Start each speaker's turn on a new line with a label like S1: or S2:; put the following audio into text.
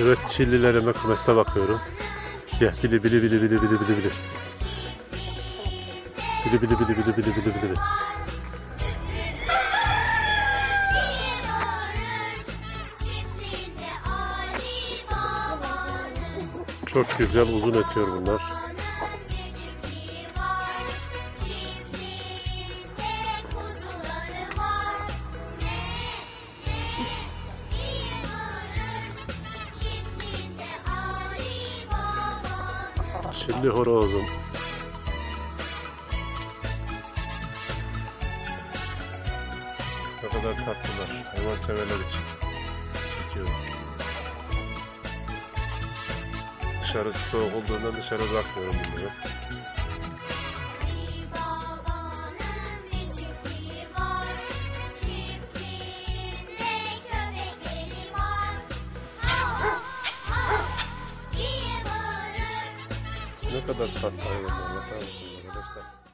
S1: Evet çillilerime kümeste bakıyorum. Gel bili bili bili bili bili bili bili. Bili bili bili bili bili bili bili. Çok güzel uzun ötüyor bunlar. Çilli horozum. Ne kadar tatlılar. Hayvan severler için. Çekiyorum. Dışarısı soğuk olduğundan dışarı bırakmıyorum bunları. Ne kadar tatlı hayvanlar. Bakar mısınız arkadaşlar?